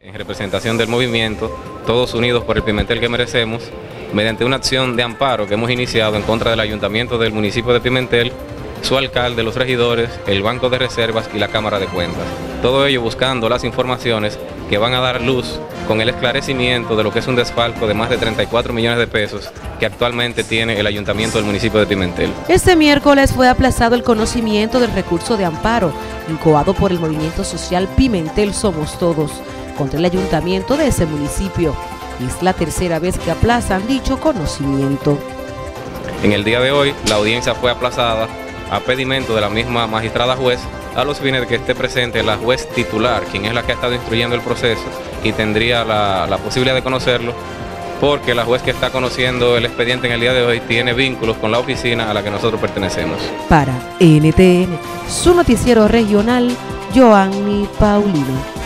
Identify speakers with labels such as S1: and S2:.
S1: En representación del movimiento, todos unidos por el Pimentel que merecemos, mediante una acción de amparo que hemos iniciado en contra del ayuntamiento del municipio de Pimentel, su alcalde, los regidores, el Banco de Reservas y la Cámara de Cuentas. Todo ello buscando las informaciones que van a dar luz con el esclarecimiento de lo que es un desfalco de más de 34 millones de pesos que actualmente tiene el ayuntamiento del municipio de Pimentel.
S2: Este miércoles fue aplazado el conocimiento del recurso de amparo, incoado por el movimiento social Pimentel Somos Todos contra el ayuntamiento de ese municipio. Es la tercera vez que aplazan dicho conocimiento.
S1: En el día de hoy, la audiencia fue aplazada a pedimento de la misma magistrada juez a los fines de que esté presente la juez titular, quien es la que ha estado instruyendo el proceso y tendría la, la posibilidad de conocerlo porque la juez que está conociendo el expediente en el día de hoy tiene vínculos con la oficina a la que nosotros pertenecemos.
S2: Para NTN, su noticiero regional, Joanny Paulino.